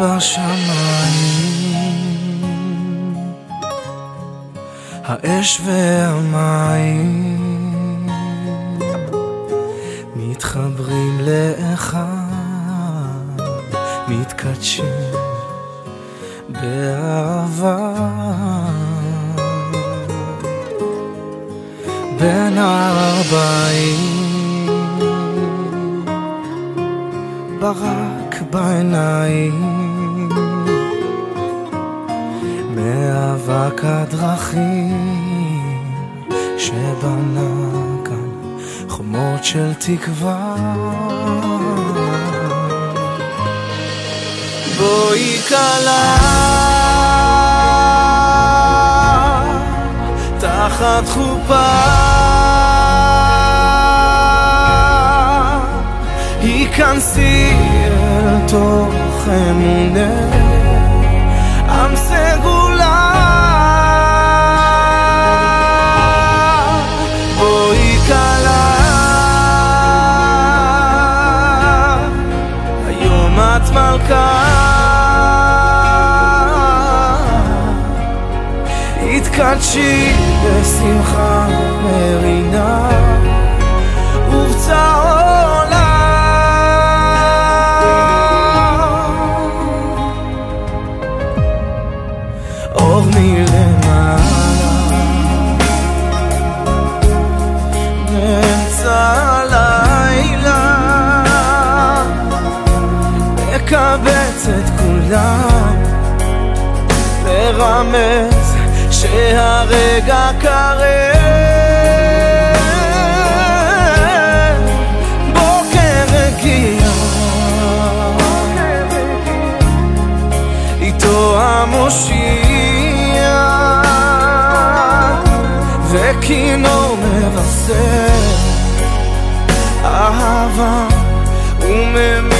השמיים, האש והמים מתחברים לאחד, מתקדשים באהבה. בין הארבעים ברק בעיניים מאבק הדרכים שבנה כאן חומות של תקווה. בואי כלה תחת חופה. היכנסי אל תוך אמונה התקדשי בשמחה מרינה ובצע עולם. אור מלמעלה באמצע הלילה מקבץ את כולם מרמז שהרגע קרב בוקר הגיע איתו המושיע וכינור מבשר אהבה וממיס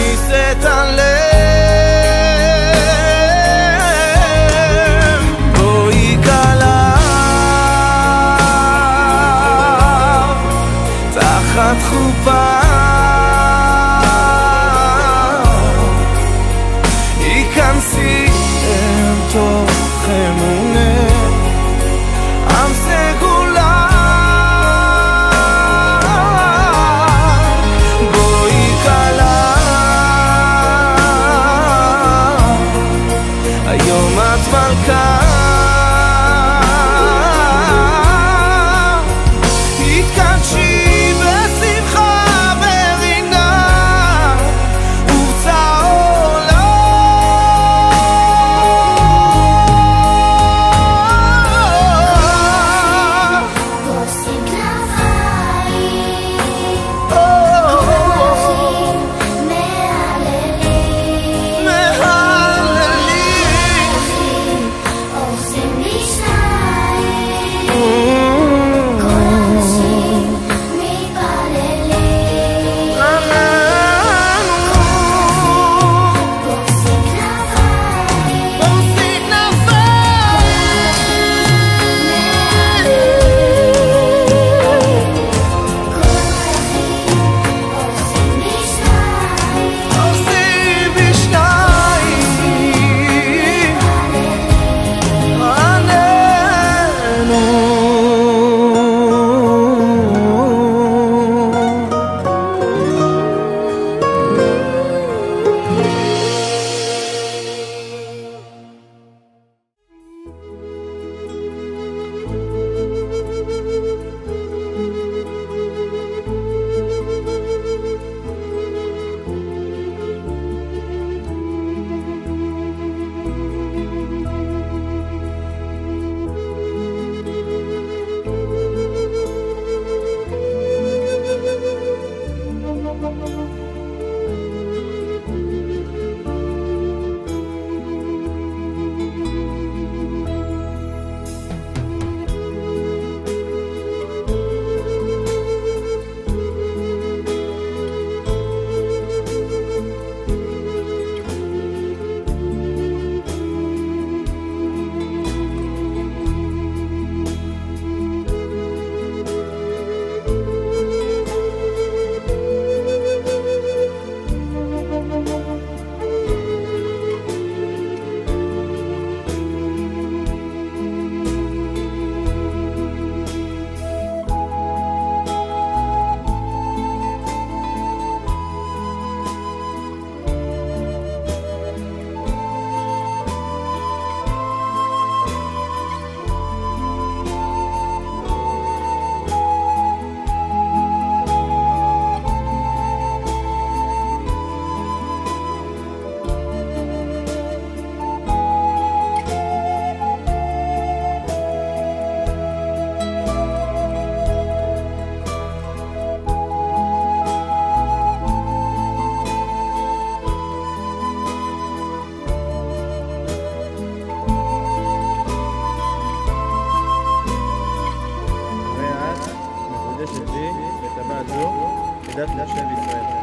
כדת משה וישראל.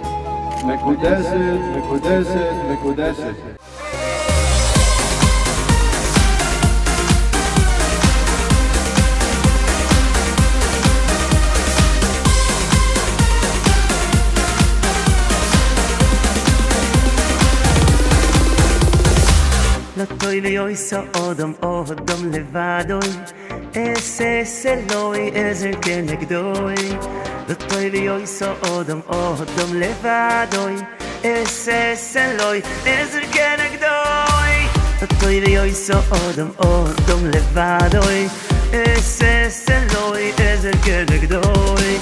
מקודשת, מקודשת, מקודשת. לא טוי ויוי סו אודם אודם לבדוי אס אס אלוהי עזר כנגדוי לא טוי ויוי סו אודם אודם לבדוי אס אס אלוהי עזר כנגדוי לא טוי ויוי סו אודם אודם לבדוי אס אס אלוהי עזר כנגדוי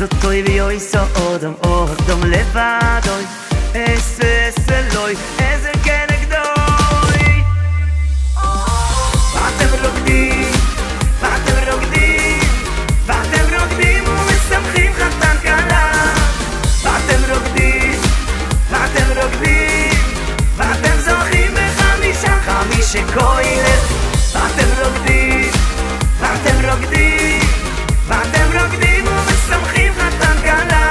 לא טוי ויוי סו אודם אודם לבדוי אס אס כוילת. ואתם רוקדים, ואתם רוקדים, ואתם רוקדים ומשמחים חתן כלה.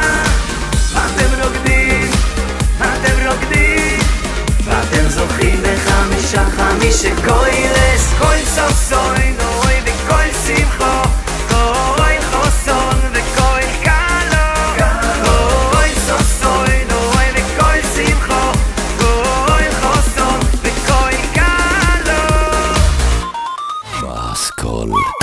ואתם רוקדים, ואתם רוקדים, ואתם זוכים בחמישה חמישי כוילס כל Pascal.